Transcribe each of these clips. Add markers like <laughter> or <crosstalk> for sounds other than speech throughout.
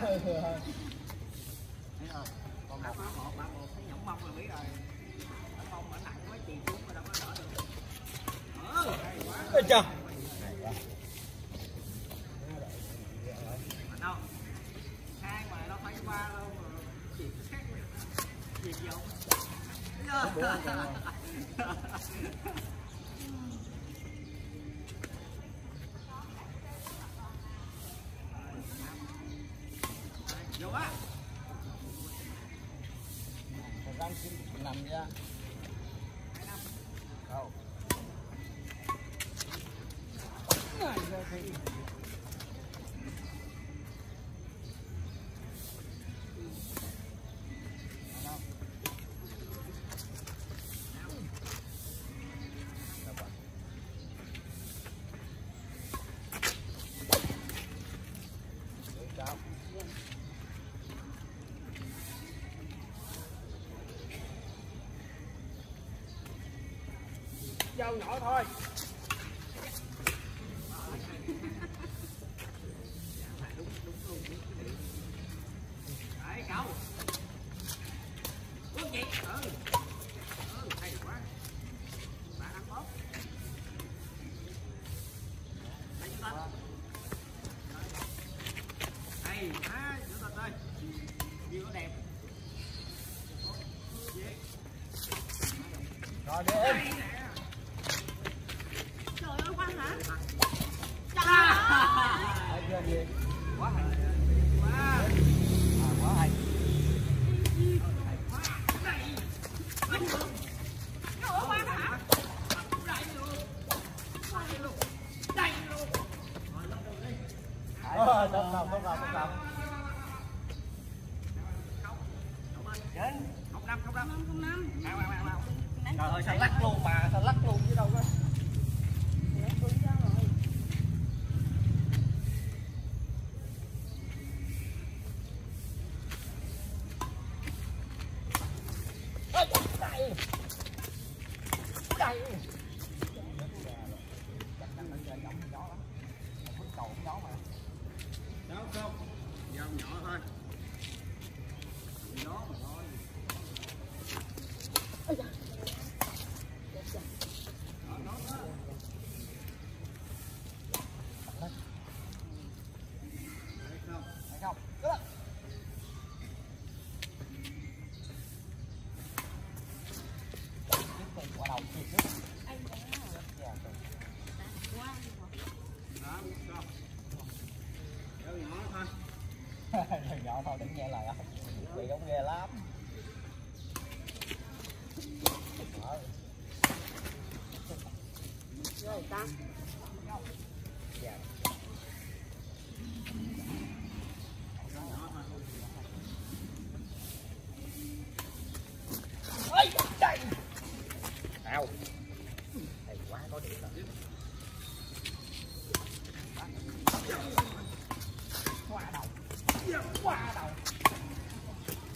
thấy rồi còn đá má một ba một thấy nhổng mông là biết rồi. Mông ở nặng quá chìm xuống mà đâu có đỡ được. Ừ hay quá Nhỏ thôi đừng nghe lời không bị ông ghê lắm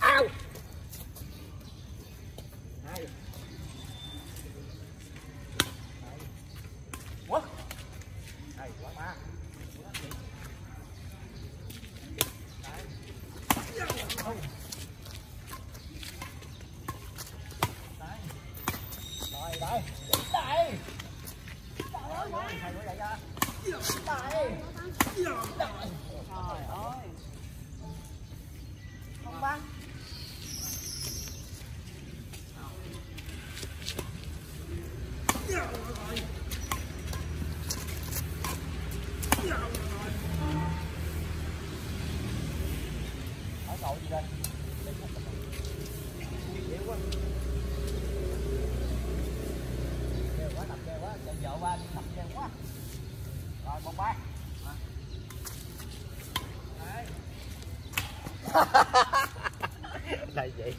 ao là vậy.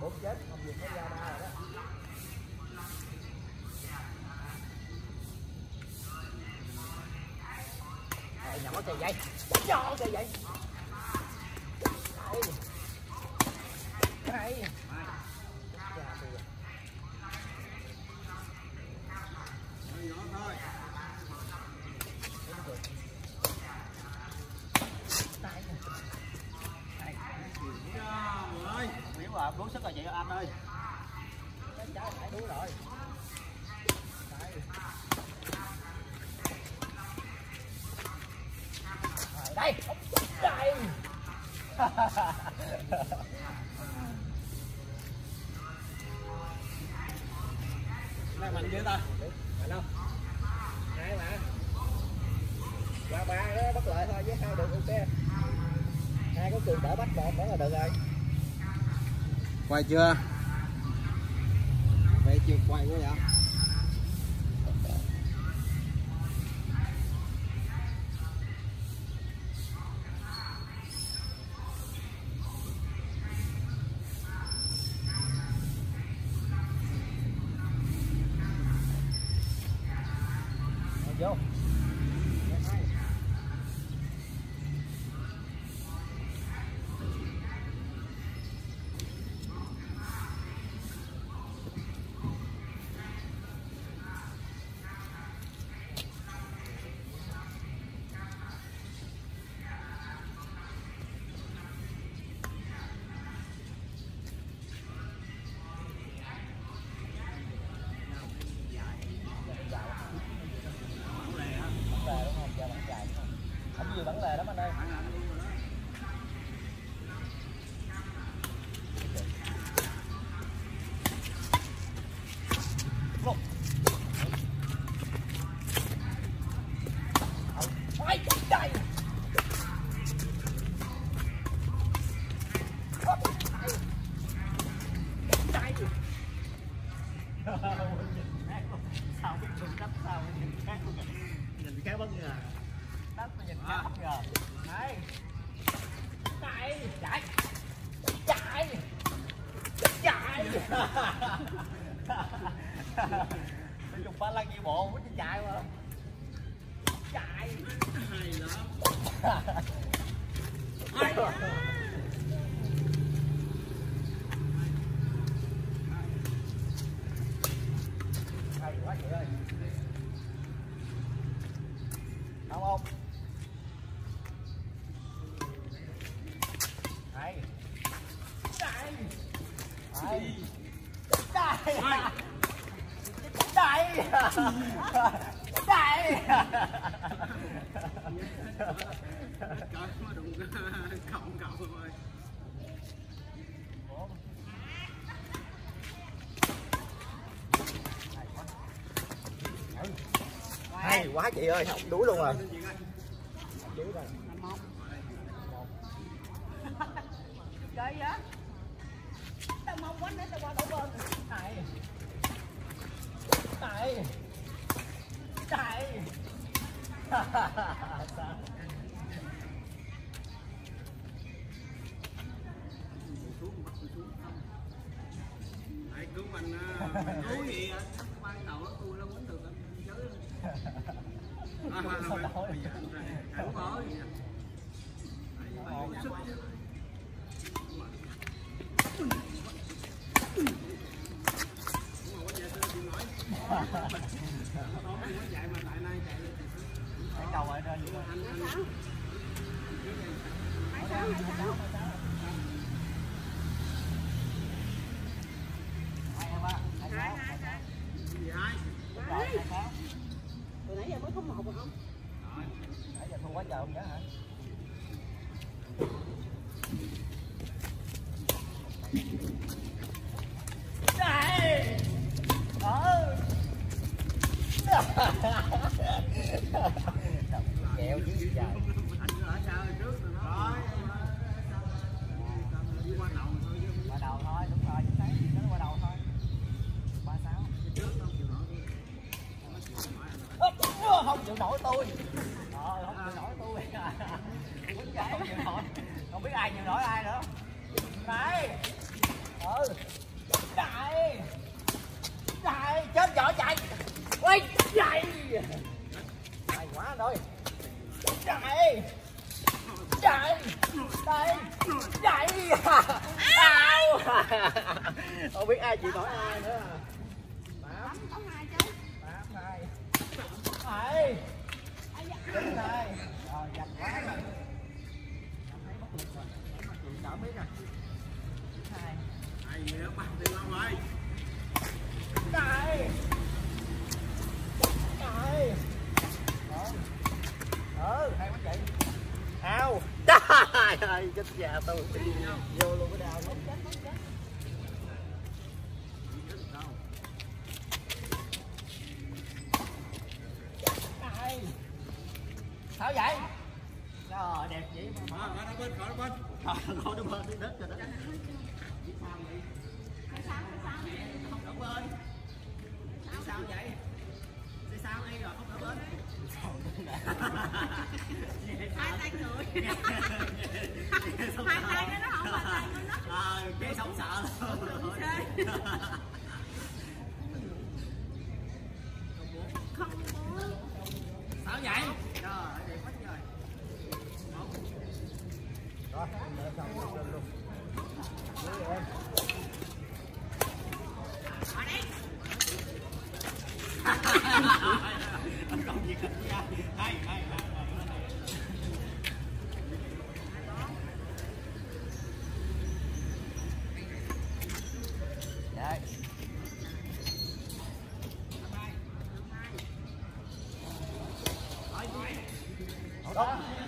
bốn chết không dùng cái ra ba rồi đó nhỏ cây vậy nhỏ cây vậy này mạnh dữ ta mạnh không hai mà qua ba đó bắt lại thôi với hai được ok hai có cường đỡ bắt một đó là được rồi quay chưa? Vậy chiều quay quá vậy? Nó dùng ba lăng như bộ nó chạy mà. Chạy. Hay lắm. <laughs> hay quá chị ơi học đuối luôn rồi cứu mình cứu không nổi quá trời không nhớ hả? Hay quá rồi Chạy Chạy Chạy Chạy Ao Không biết ai chịu nổi ai nữa Bám có hai chứ Bám này Này Đúng này Rồi chặt quá rồi Cảm thấy bất lực rồi Bất lực rồi Hai ai bắt đi Ừ hay quá chị Ao Trời ơi chết già tôi Vô luôn cái đào Này Sao vậy Trời đẹp vậy mà bên, bên. Nó đất rồi đó sao sao vậy? Sao đi rồi không đổ bên. hai tay người <laughs> hai tay nó không hai tay nó À, cái sống sợ luôn. không muốn Sao vậy? Trời ơi, đẹp quá trời. Rồi, để xong lên lên luôn Lấy em Còn gì kịch nha. Hay, hay, hay. Đấy Đâu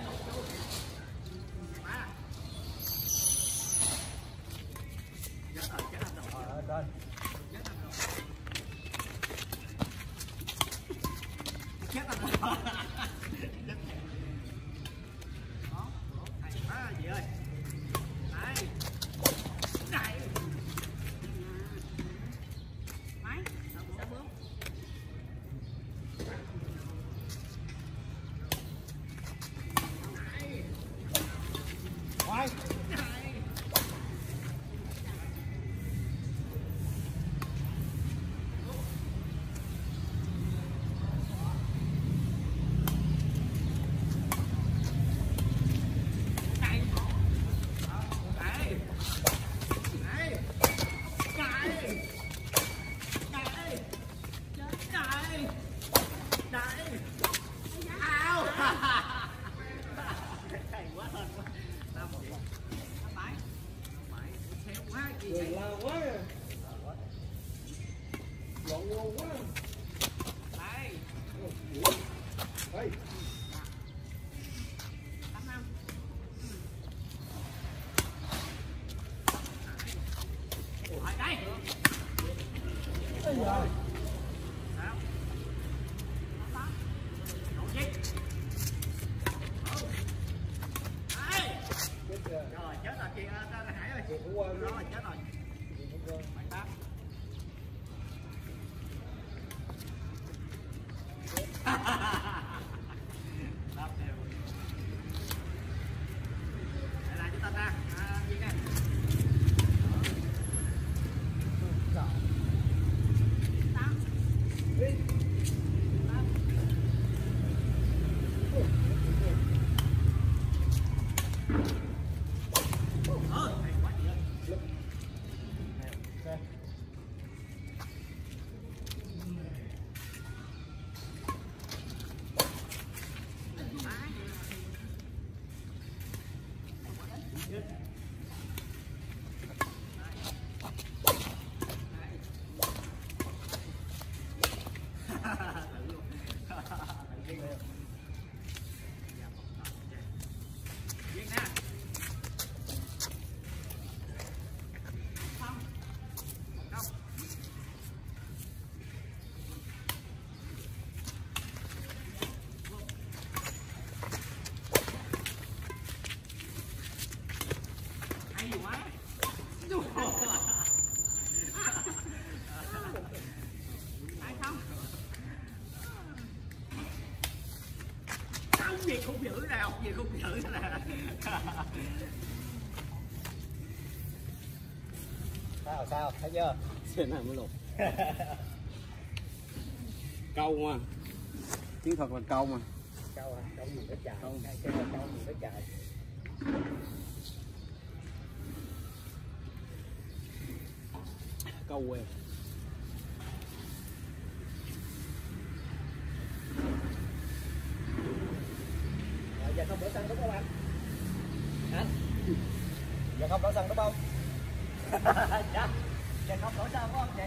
như khúc dữ nè sao sao? Thấy chưa? Xuyên này mới lục câu mà chiến thuật là câu mà. Câu hả? Câu gì đó trời câu gì đó trời câu quen đúng không anh? Anh dạ không đổ xăng đúng không? <laughs> Dạ. Dạ không đổ xăng đúng không chị?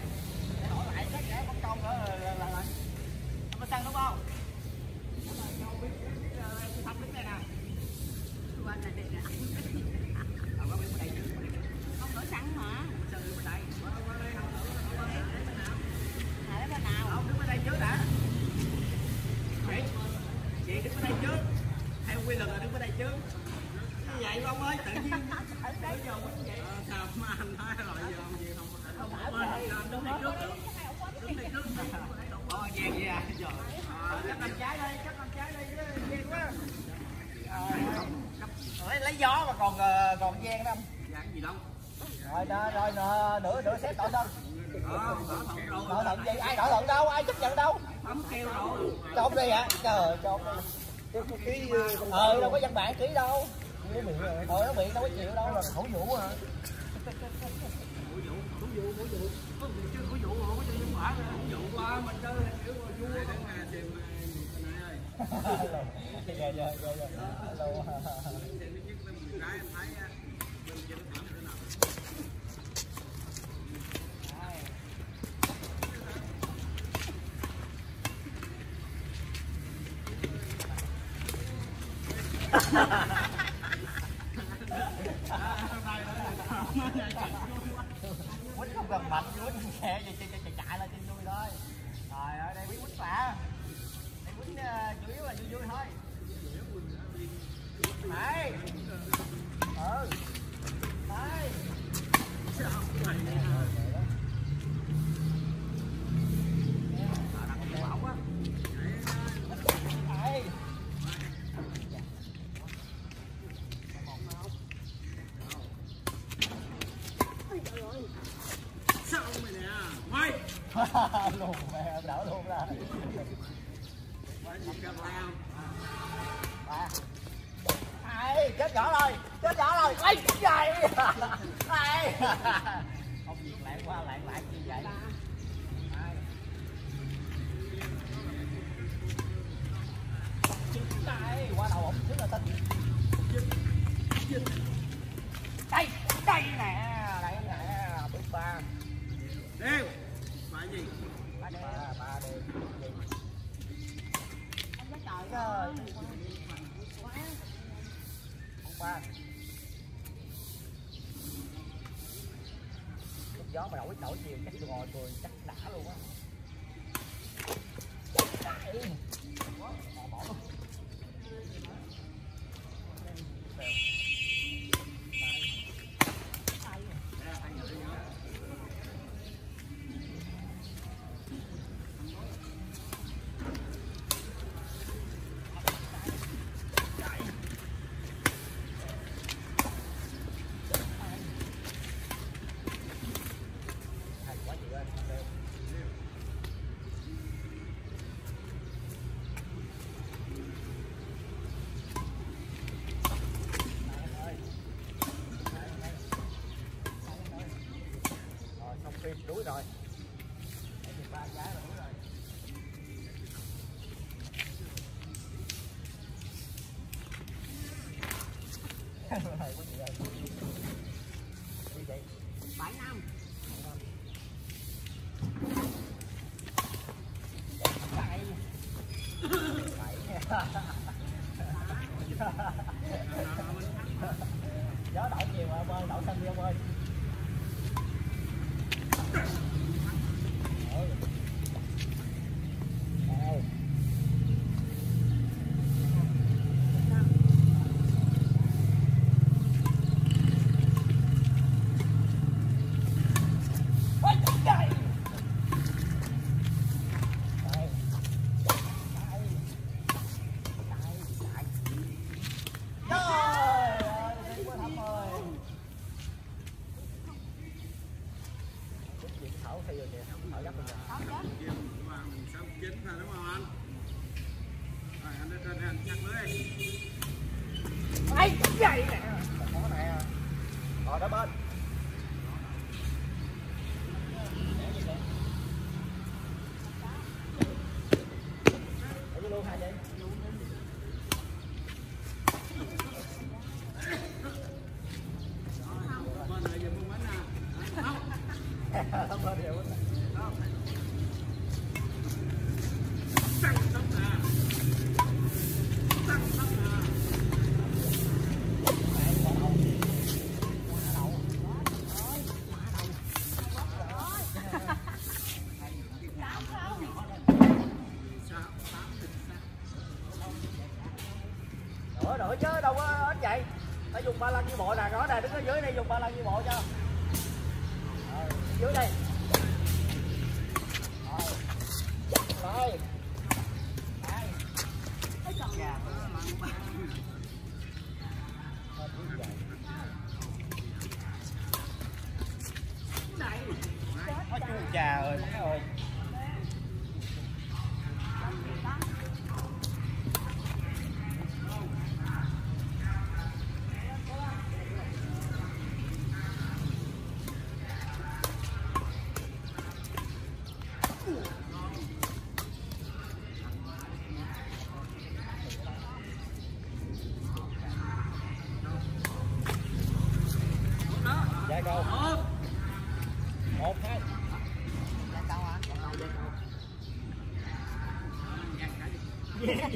rồi nửa nửa xếp đổi thân đổi thận gì? Ai đổi thận đâu? Ai chấp nhận đâu? Trộm đi hả? Trời trộm đi. Ờ đâu có văn bản ký đâu. Thôi nó bị đâu có chịu đâu. Là thủ vũ hả? Dạ dạ dạ dạ. Lâu. Cái em thấy Ha <laughs> ha! đổi chiều chắc đồng hồ tôi chắc đã luôn á.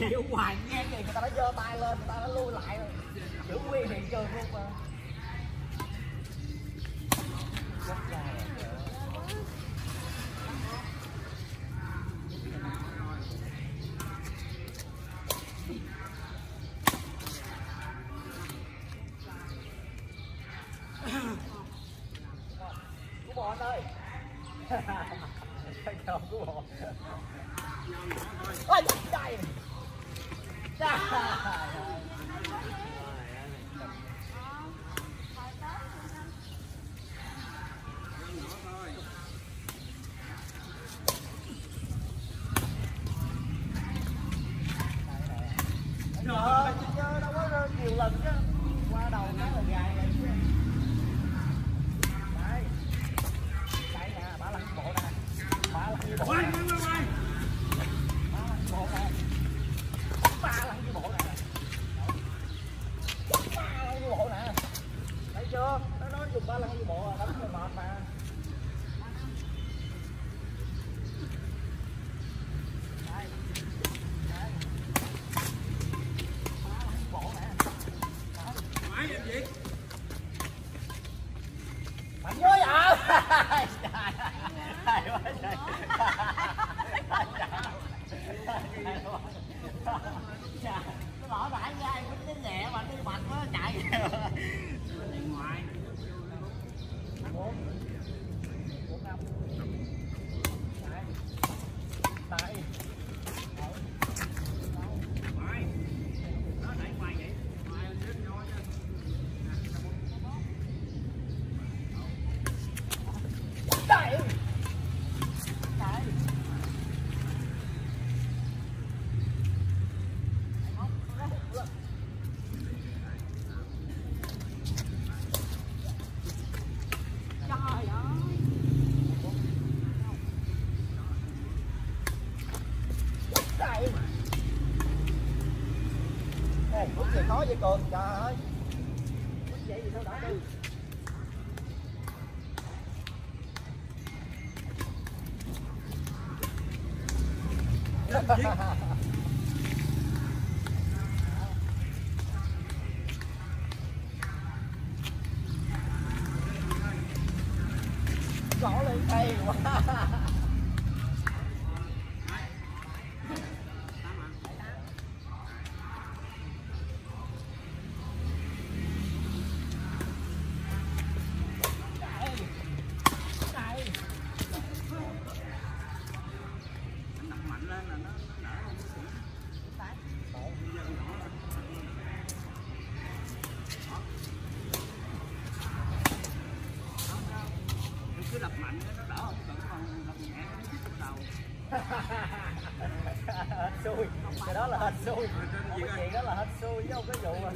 chịu hoài nghe người ta đã giơ tay lên người ta đã lui lại thì khó vậy cường trời ơi. Vậy thì sao đã đi. Rõ lên tay quá. Hết xui. Cái đó là hết xui. Cái chuyện đó là hết xui chứ không có vụ mà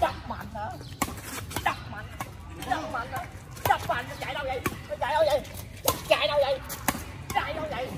đập mạnh hả? Đập mạnh. Đập mạnh hả? Đập mạnh. Nó chạy đâu vậy? Nó chạy đâu vậy? Chạy đâu vậy? Chạy đâu vậy?